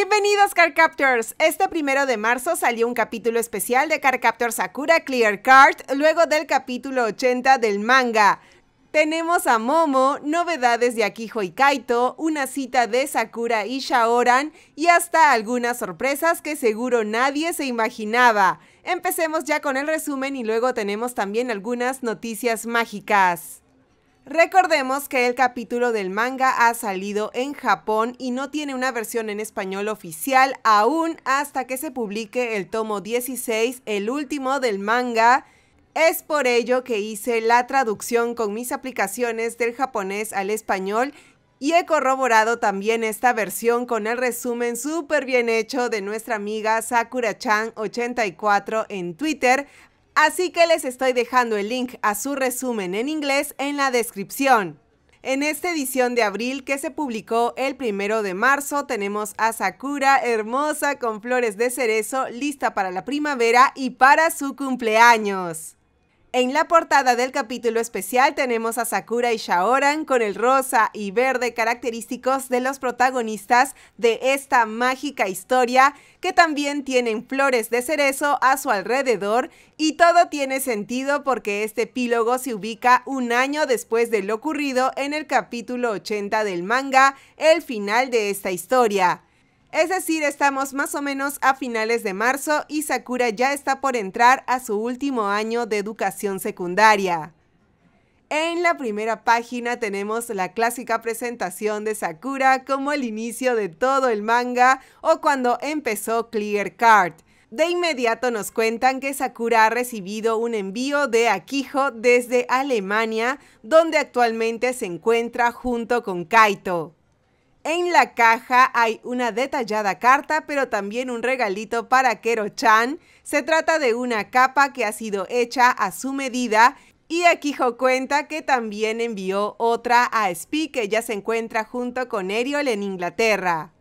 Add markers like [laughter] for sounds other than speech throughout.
Bienvenidos Cardcaptors. Este primero de marzo salió un capítulo especial de Cardcaptor Sakura Clear Card luego del capítulo 80 del manga. Tenemos a Momo, novedades de Akiho y Kaito, una cita de Sakura y Shaoran y hasta algunas sorpresas que seguro nadie se imaginaba. Empecemos ya con el resumen y luego tenemos también algunas noticias mágicas. Recordemos que el capítulo del manga ha salido en Japón y no tiene una versión en español oficial aún hasta que se publique el tomo 16, el último del manga. Es por ello que hice la traducción con mis aplicaciones del japonés al español y he corroborado también esta versión con el resumen súper bien hecho de nuestra amiga Sakura-chan84 en Twitter, así que les estoy dejando el link a su resumen en inglés en la descripción. En esta edición de abril que se publicó el primero de marzo tenemos a Sakura hermosa con flores de cerezo lista para la primavera y para su cumpleaños. En la portada del capítulo especial tenemos a Sakura y Shaoran con el rosa y verde característicos de los protagonistas de esta mágica historia que también tienen flores de cerezo a su alrededor y todo tiene sentido porque este epílogo se ubica un año después de lo ocurrido en el capítulo 80 del manga, el final de esta historia. Es decir, estamos más o menos a finales de marzo y Sakura ya está por entrar a su último año de educación secundaria. En la primera página tenemos la clásica presentación de Sakura como el inicio de todo el manga o cuando empezó Clear Card. De inmediato nos cuentan que Sakura ha recibido un envío de Akiho desde Alemania, donde actualmente se encuentra junto con Kaito. En la caja hay una detallada carta, pero también un regalito para Kero-chan. Se trata de una capa que ha sido hecha a su medida y Akiho cuenta que también envió otra a Spee que ya se encuentra junto con Eriol en Inglaterra.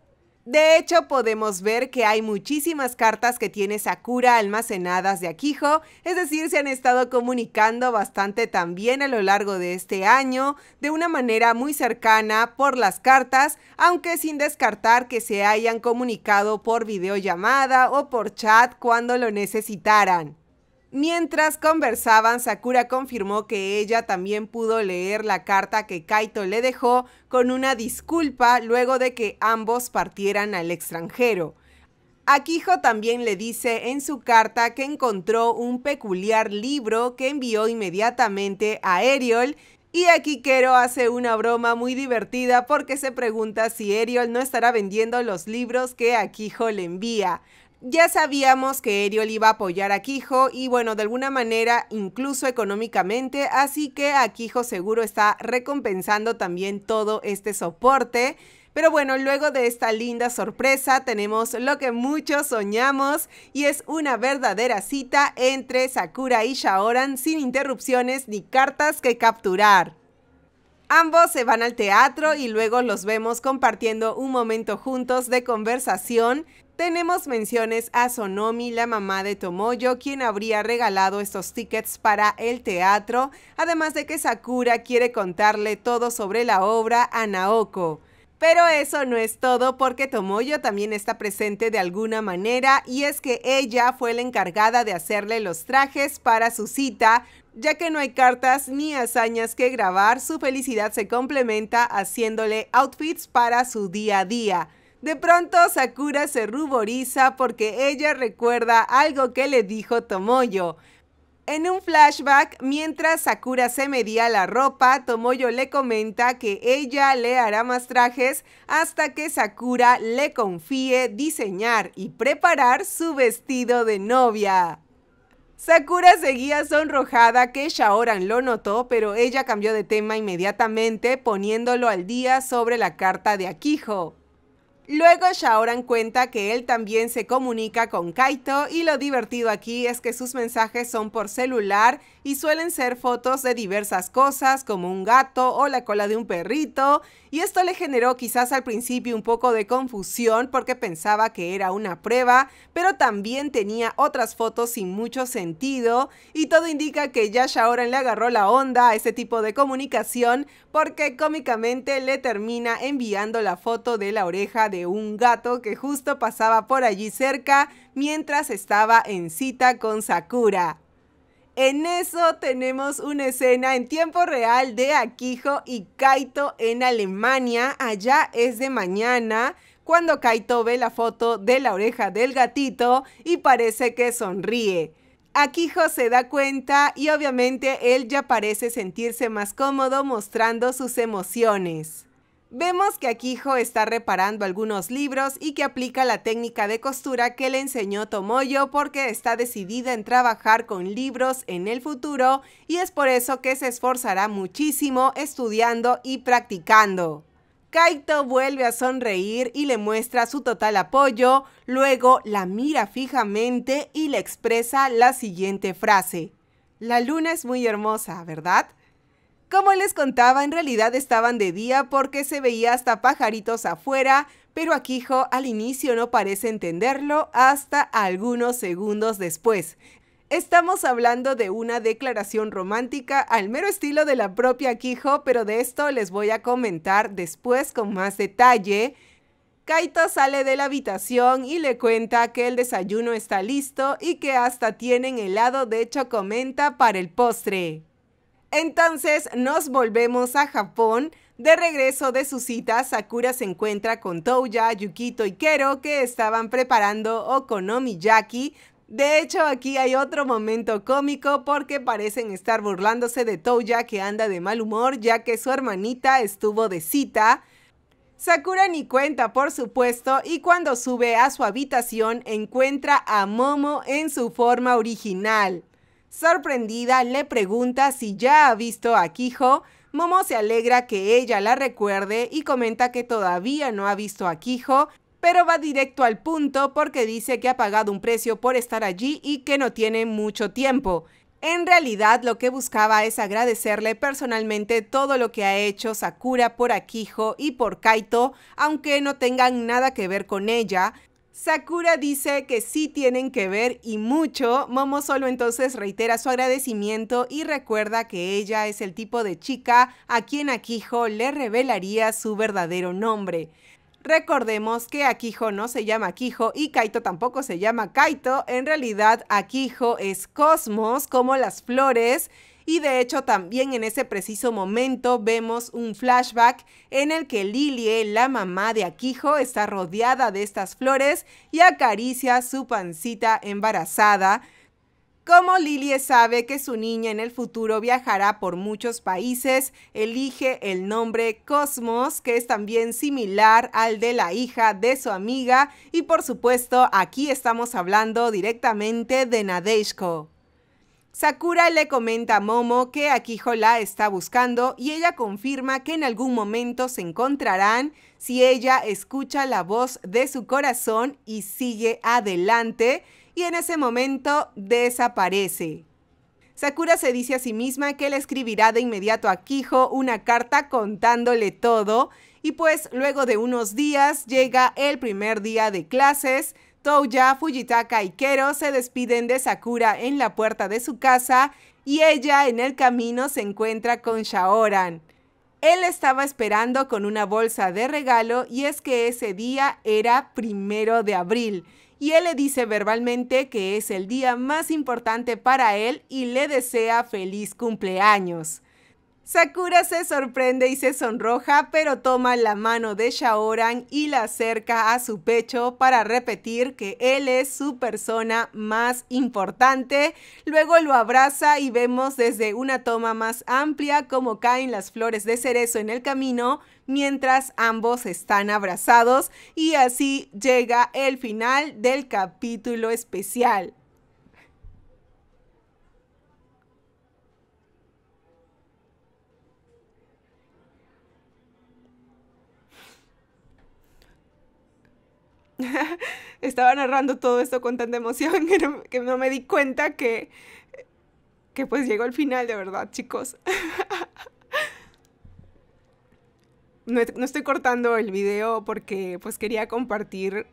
De hecho, podemos ver que hay muchísimas cartas que tiene Sakura almacenadas de Akiho, es decir, se han estado comunicando bastante también a lo largo de este año, de una manera muy cercana por las cartas, aunque sin descartar que se hayan comunicado por videollamada o por chat cuando lo necesitaran. Mientras conversaban, Sakura confirmó que ella también pudo leer la carta que Kaito le dejó con una disculpa luego de que ambos partieran al extranjero. Akiho también le dice en su carta que encontró un peculiar libro que envió inmediatamente a Eriol y Akikero hace una broma muy divertida porque se pregunta si Eriol no estará vendiendo los libros que Akiho le envía. Ya sabíamos que Eriol iba a apoyar a Kijo y bueno, de alguna manera incluso económicamente, así que Akijo seguro está recompensando también todo este soporte. Pero bueno, luego de esta linda sorpresa tenemos lo que muchos soñamos y es una verdadera cita entre Sakura y Shaoran sin interrupciones ni cartas que capturar. Ambos se van al teatro y luego los vemos compartiendo un momento juntos de conversación tenemos menciones a Sonomi, la mamá de Tomoyo, quien habría regalado estos tickets para el teatro, además de que Sakura quiere contarle todo sobre la obra a Naoko. Pero eso no es todo porque Tomoyo también está presente de alguna manera y es que ella fue la encargada de hacerle los trajes para su cita, ya que no hay cartas ni hazañas que grabar, su felicidad se complementa haciéndole outfits para su día a día. De pronto Sakura se ruboriza porque ella recuerda algo que le dijo Tomoyo. En un flashback, mientras Sakura se medía la ropa, Tomoyo le comenta que ella le hará más trajes hasta que Sakura le confíe diseñar y preparar su vestido de novia. Sakura seguía sonrojada que Shaoran lo notó, pero ella cambió de tema inmediatamente poniéndolo al día sobre la carta de Akiho. Luego Shaoran cuenta que él también se comunica con Kaito y lo divertido aquí es que sus mensajes son por celular y suelen ser fotos de diversas cosas como un gato o la cola de un perrito y esto le generó quizás al principio un poco de confusión porque pensaba que era una prueba, pero también tenía otras fotos sin mucho sentido y todo indica que ya Shaoran le agarró la onda a ese tipo de comunicación porque cómicamente le termina enviando la foto de la oreja de un gato que justo pasaba por allí cerca mientras estaba en cita con Sakura. En eso tenemos una escena en tiempo real de Akiho y Kaito en Alemania. Allá es de mañana cuando Kaito ve la foto de la oreja del gatito y parece que sonríe. Akiho se da cuenta y obviamente él ya parece sentirse más cómodo mostrando sus emociones. Vemos que Akiho está reparando algunos libros y que aplica la técnica de costura que le enseñó Tomoyo porque está decidida en trabajar con libros en el futuro y es por eso que se esforzará muchísimo estudiando y practicando. Kaito vuelve a sonreír y le muestra su total apoyo, luego la mira fijamente y le expresa la siguiente frase. La luna es muy hermosa, ¿verdad? Como les contaba, en realidad estaban de día porque se veía hasta pajaritos afuera, pero Akijo al inicio no parece entenderlo hasta algunos segundos después. Estamos hablando de una declaración romántica al mero estilo de la propia Akijo, pero de esto les voy a comentar después con más detalle. Kaito sale de la habitación y le cuenta que el desayuno está listo y que hasta tienen helado de chocomenta para el postre. Entonces nos volvemos a Japón. De regreso de su cita, Sakura se encuentra con Touya, Yukito y Kero que estaban preparando okonomiyaki. De hecho, aquí hay otro momento cómico porque parecen estar burlándose de Touya que anda de mal humor ya que su hermanita estuvo de cita. Sakura ni cuenta, por supuesto, y cuando sube a su habitación encuentra a Momo en su forma original. Sorprendida, le pregunta si ya ha visto a Kijo. Momo se alegra que ella la recuerde y comenta que todavía no ha visto a Kijo, pero va directo al punto porque dice que ha pagado un precio por estar allí y que no tiene mucho tiempo. En realidad lo que buscaba es agradecerle personalmente todo lo que ha hecho Sakura por Akijo y por Kaito, aunque no tengan nada que ver con ella, Sakura dice que sí tienen que ver y mucho. Momo solo entonces reitera su agradecimiento y recuerda que ella es el tipo de chica a quien Akijo le revelaría su verdadero nombre. Recordemos que Akijo no se llama Akijo y Kaito tampoco se llama Kaito. En realidad, Akijo es cosmos, como las flores, y de hecho también en ese preciso momento vemos un flashback en el que Lilie, la mamá de Akijo, está rodeada de estas flores y acaricia su pancita embarazada. Como Lilie sabe que su niña en el futuro viajará por muchos países, elige el nombre Cosmos, que es también similar al de la hija de su amiga, y por supuesto aquí estamos hablando directamente de Nadeshko. Sakura le comenta a Momo que Akiho la está buscando y ella confirma que en algún momento se encontrarán si ella escucha la voz de su corazón y sigue adelante y en ese momento desaparece. Sakura se dice a sí misma que le escribirá de inmediato a Akiho una carta contándole todo y pues luego de unos días llega el primer día de clases, Touya, Fujitaka y Kero se despiden de Sakura en la puerta de su casa y ella en el camino se encuentra con Shaoran. Él estaba esperando con una bolsa de regalo y es que ese día era primero de abril y él le dice verbalmente que es el día más importante para él y le desea feliz cumpleaños. Sakura se sorprende y se sonroja, pero toma la mano de Shaoran y la acerca a su pecho para repetir que él es su persona más importante. Luego lo abraza y vemos desde una toma más amplia cómo caen las flores de cerezo en el camino mientras ambos están abrazados y así llega el final del capítulo especial. [laughs] estaba narrando todo esto con tanta emoción que no, me di cuenta que, que pues llegó el final de verdad, chicos. [laughs] No, estoy cortando el video porque pues quería compartir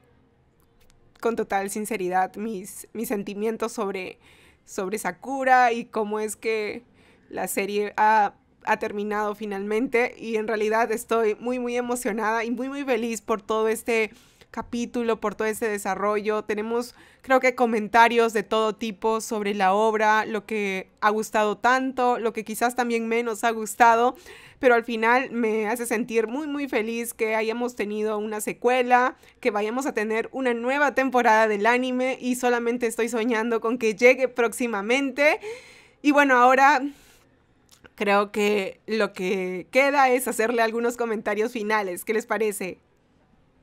con total sinceridad mis, mis sentimientos sobre, sobre Sakura y cómo es que la serie ha, ha terminado finalmente y en realidad estoy muy muy emocionada y muy muy feliz por todo este capítulo, por todo ese desarrollo. Tenemos, creo que, comentarios de todo tipo sobre la obra, lo que ha gustado tanto, lo que quizás también menos ha gustado, pero al final me hace sentir muy, muy feliz que hayamos tenido una secuela, que vayamos a tener una nueva temporada del anime y solamente estoy soñando con que llegue próximamente. Y bueno, ahora creo que lo que queda es hacerle algunos comentarios finales. ¿Qué les parece?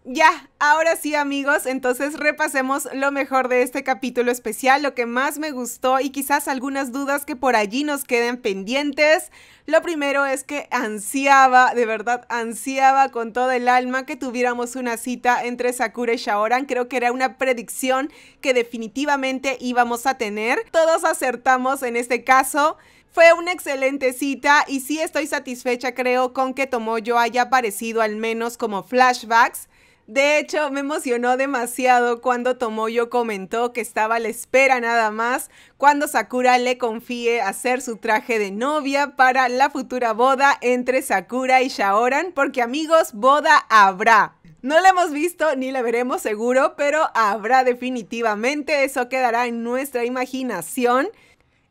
Ya, ahora sí amigos, entonces repasemos lo mejor de este capítulo especial, lo que más me gustó y quizás algunas dudas que por allí nos queden pendientes. Lo primero es que ansiaba, de verdad ansiaba con todo el alma que tuviéramos una cita entre Sakura y Shaoran. Creo que era una predicción que definitivamente íbamos a tener. Todos acertamos en este caso. Fue una excelente cita y sí estoy satisfecha creo con que Tomoyo haya aparecido al menos como flashbacks de hecho, me emocionó demasiado cuando Tomoyo comentó que estaba a la espera nada más cuando Sakura le confíe hacer su traje de novia para la futura boda entre Sakura y Shaoran, porque amigos, boda habrá. No la hemos visto ni la veremos seguro, pero habrá definitivamente, eso quedará en nuestra imaginación.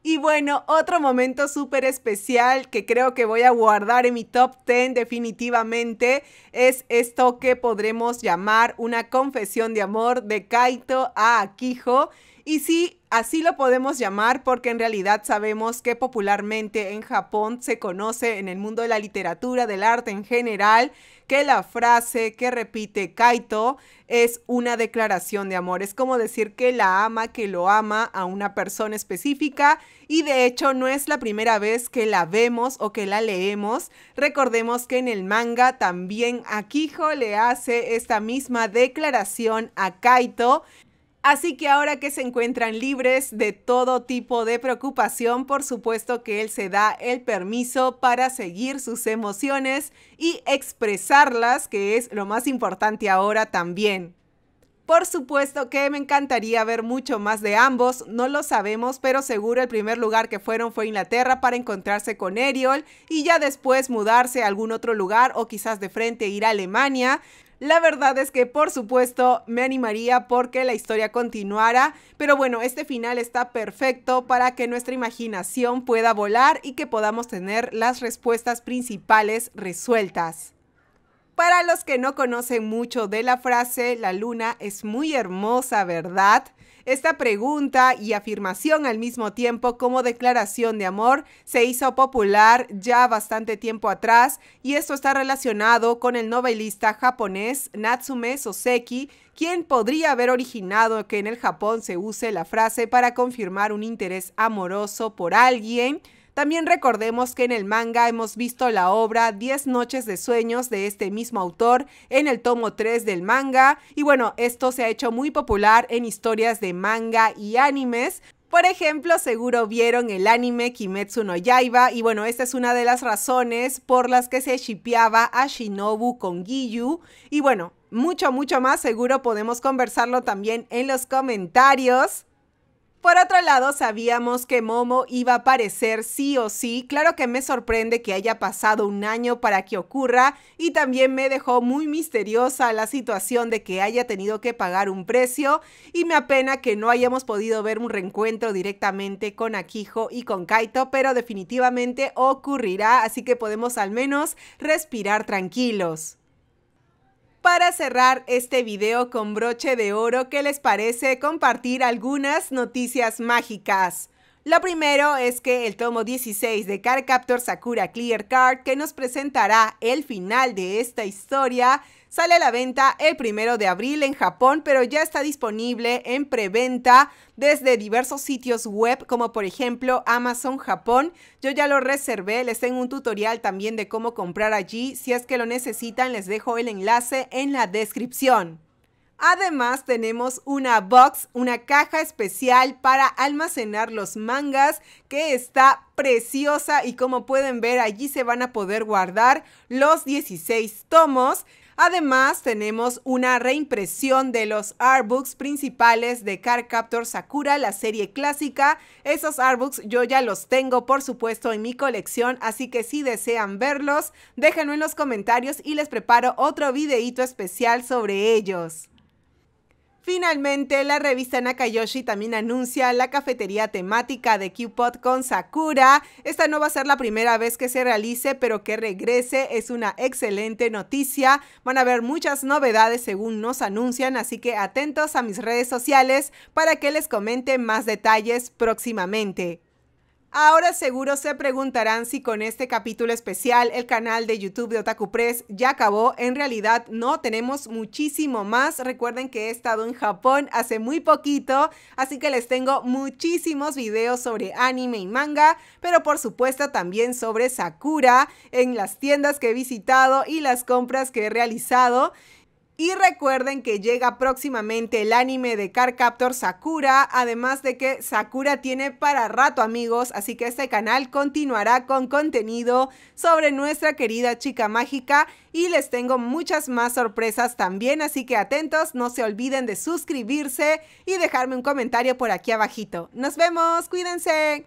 Y bueno, otro momento súper especial que creo que voy a guardar en mi top 10 definitivamente es esto que podremos llamar una confesión de amor de Kaito a Akiho. Y sí, así lo podemos llamar porque en realidad sabemos que popularmente en Japón se conoce en el mundo de la literatura, del arte en general, que la frase que repite Kaito es una declaración de amor. Es como decir que la ama, que lo ama a una persona específica y de hecho no es la primera vez que la vemos o que la leemos. Recordemos que en el manga también Akiho le hace esta misma declaración a Kaito Así que ahora que se encuentran libres de todo tipo de preocupación, por supuesto que él se da el permiso para seguir sus emociones y expresarlas, que es lo más importante ahora también. Por supuesto que me encantaría ver mucho más de ambos, no lo sabemos, pero seguro el primer lugar que fueron fue Inglaterra para encontrarse con Eriol y ya después mudarse a algún otro lugar o quizás de frente ir a Alemania. La verdad es que por supuesto me animaría porque la historia continuara, pero bueno, este final está perfecto para que nuestra imaginación pueda volar y que podamos tener las respuestas principales resueltas. Para los que no conocen mucho de la frase, la luna es muy hermosa, ¿verdad? Esta pregunta y afirmación al mismo tiempo como declaración de amor se hizo popular ya bastante tiempo atrás y esto está relacionado con el novelista japonés Natsume Soseki, quien podría haber originado que en el Japón se use la frase para confirmar un interés amoroso por alguien. También recordemos que en el manga hemos visto la obra 10 noches de sueños de este mismo autor en el tomo 3 del manga y bueno, esto se ha hecho muy popular en historias de manga y animes. Por ejemplo, seguro vieron el anime Kimetsu no Yaiba y bueno, esta es una de las razones por las que se shipeaba a Shinobu con Giyu y bueno, mucho mucho más seguro podemos conversarlo también en los comentarios. Por otro lado, sabíamos que Momo iba a aparecer sí o sí. Claro que me sorprende que haya pasado un año para que ocurra y también me dejó muy misteriosa la situación de que haya tenido que pagar un precio y me apena que no hayamos podido ver un reencuentro directamente con Akijo y con Kaito, pero definitivamente ocurrirá, así que podemos al menos respirar tranquilos. Para cerrar este video con broche de oro, ¿qué les parece compartir algunas noticias mágicas? Lo primero es que el tomo 16 de Card Captor Sakura Clear Card, que nos presentará el final de esta historia, Sale a la venta el primero de abril en Japón, pero ya está disponible en preventa desde diversos sitios web, como por ejemplo Amazon Japón. Yo ya lo reservé, les tengo un tutorial también de cómo comprar allí. Si es que lo necesitan, les dejo el enlace en la descripción. Además tenemos una box, una caja especial para almacenar los mangas que está preciosa y como pueden ver allí se van a poder guardar los 16 tomos. Además, tenemos una reimpresión de los artbooks principales de Card Captor Sakura, la serie clásica. Esos artbooks yo ya los tengo, por supuesto, en mi colección, así que si desean verlos, déjenlo en los comentarios y les preparo otro videíto especial sobre ellos. Finalmente, la revista Nakayoshi también anuncia la cafetería temática de Q-Pod con Sakura. Esta no va a ser la primera vez que se realice, pero que regrese es una excelente noticia. Van a haber muchas novedades según nos anuncian, así que atentos a mis redes sociales para que les comente más detalles próximamente. Ahora seguro se preguntarán si con este capítulo especial el canal de YouTube de Otaku Press ya acabó. En realidad no, tenemos muchísimo más. Recuerden que he estado en Japón hace muy poquito, así que les tengo muchísimos videos sobre anime y manga, pero por supuesto también sobre Sakura en las tiendas que he visitado y las compras que he realizado. Y recuerden que llega próximamente el anime de Car Captor Sakura, además de que Sakura tiene para rato amigos, así que este canal continuará con contenido sobre nuestra querida chica mágica y les tengo muchas más sorpresas también, así que atentos, no se olviden de suscribirse y dejarme un comentario por aquí abajito. Nos vemos, cuídense.